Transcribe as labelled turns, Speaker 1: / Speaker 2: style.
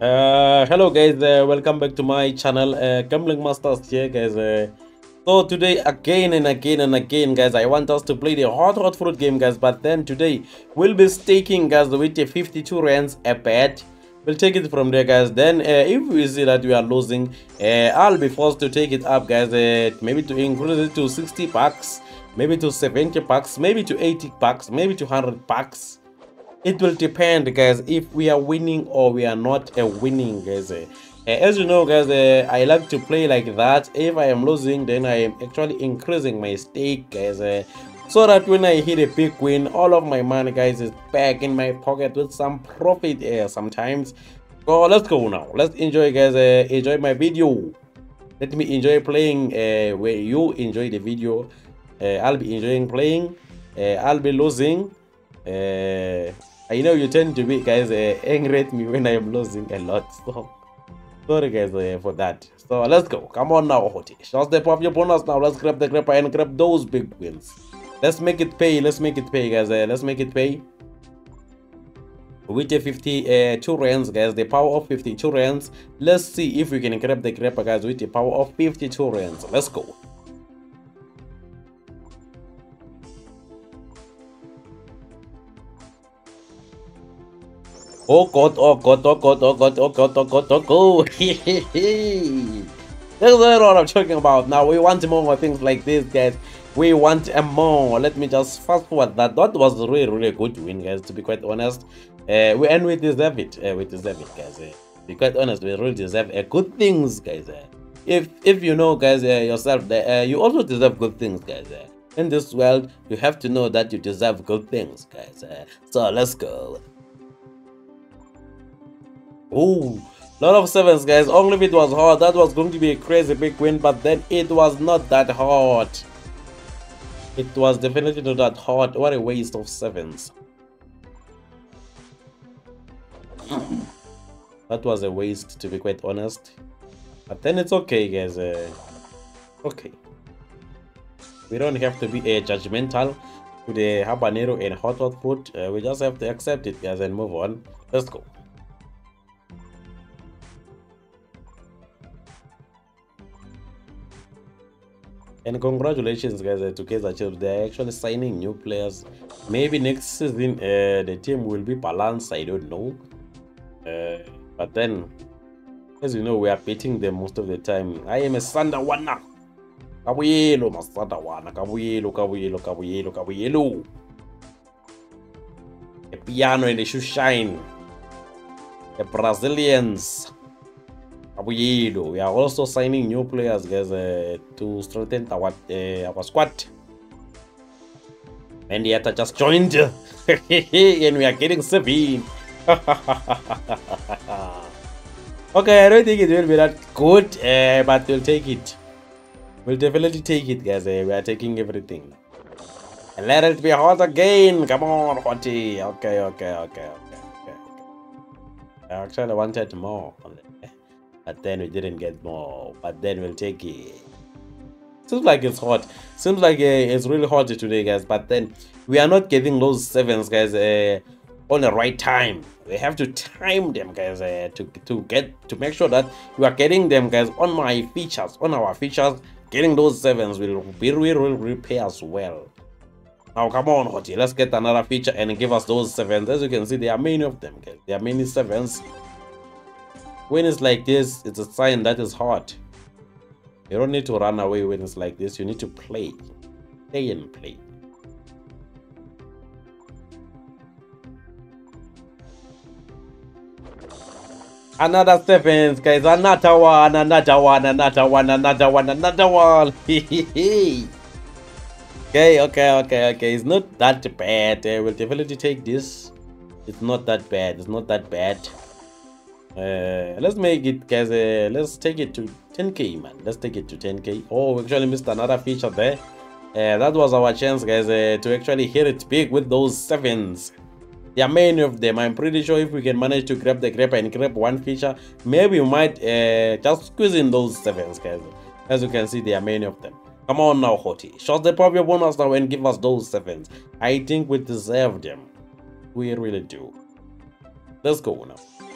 Speaker 1: Uh, hello guys, uh, welcome back to my channel, uh, Gambling Masters here guys. Uh, so today again and again and again guys, I want us to play the hot hot fruit game guys. But then today we'll be staking guys with the 52 rands a bet. We'll take it from there guys. Then uh, if we see that we are losing, uh, I'll be forced to take it up guys. Maybe to increase it to 60 bucks, maybe to 70 bucks, maybe to 80 bucks, maybe to 100 bucks it will depend guys if we are winning or we are not a winning guys. Uh, as you know guys uh, i like to play like that. If i am losing then i am actually increasing my stake guys. Uh, so that when i hit a big win all of my money guys is back in my pocket with some profit uh, sometimes. So let's go now. Let's enjoy guys uh, enjoy my video. Let me enjoy playing uh, where you enjoy the video. Uh, i'll be enjoying playing. Uh, i'll be losing. Uh, I know you tend to be guys uh, angry at me when I am losing a lot. So sorry guys uh, for that. So let's go. Come on now, Hoti. Show step up your bonus now. Let's grab the grabber and grab those big wins. Let's make it pay. Let's make it pay, guys. Uh, let's make it pay. With the 52 uh, rands, guys, the power of 52 rands. Let's see if we can grab the grabber, guys, with the power of 52 rands. Let's go. Oh god, oh god, oh god, oh god, oh god, oh god, oh god. That's what I'm talking about. Now we want more things like this, guys. We want more. Let me just fast forward that. That was really, really good win, guys. To be quite honest, uh, we and we deserve it. Uh, we deserve it, guys. Uh, be quite honest, we really deserve uh, good things, guys. Uh, if if you know, guys, uh, yourself, uh, you also deserve good things, guys. Uh, in this world, you have to know that you deserve good things, guys. Uh, so let's go. Oh, lot of sevens, guys. Only if it was hard, that was going to be a crazy big win, but then it was not that hard. It was definitely not that hard. What a waste of sevens. that was a waste, to be quite honest. But then it's okay, guys. Uh, okay. We don't have to be a uh, judgmental to the habanero and hot hot fruit. Uh, we just have to accept it, guys, and move on. Let's go. And congratulations, guys, to Kaizer Chiefs. They're actually signing new players. Maybe next season uh, the team will be balanced. I don't know. Uh, but then, as you know, we are beating them most of the time. I am a Sandawana. Kabuyelo, Masandawana. Kabuyelo, Kabuyelo, Kabuyelo, Kabuyelo. The piano and the shoe shine. The Brazilians. Abuyelo. We are also signing new players, guys, uh, to strengthen our uh, our squad. I just joined, and we are getting seven. okay, I don't think it will be that good, uh, but we'll take it. We'll definitely take it, guys. Uh, we are taking everything. Let it be hot again. Come on, Hottie. Okay, okay, okay, okay, okay. I actually wanted more but then we didn't get more. But then we'll take it. Seems like it's hot. Seems like uh, it's really hot today guys but then we are not getting those sevens guys uh, on the right time. We have to time them guys uh, to to get to make sure that we are getting them guys on my features on our features. Getting those sevens will be really, really, really pay as well. Now come on Hottie, let's get another feature and give us those sevens. As you can see there are many of them guys. There are many sevens when it's like this it's a sign that is hot. You don't need to run away when it's like this. You need to play. Play and play. Another sevens guys. Another one another one another one another one another one. Okay okay okay okay. It's not that bad. Uh, we'll definitely take this. It's not that bad. It's not that bad uh, let's make it guys uh, let's take it to 10k man. Let's take it to 10k oh we actually missed another feature there. Uh, that was our chance guys uh, to actually hit it big with those sevens. There are many of them. I'm pretty sure if we can manage to grab the grab and grab one feature maybe we might uh, just squeeze in those sevens guys. As you can see there are many of them. Come on now Hottie. shot the your bonus now and give us those sevens. I think we deserve them. We really do. Let's go now